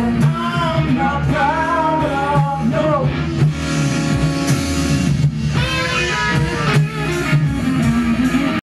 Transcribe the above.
and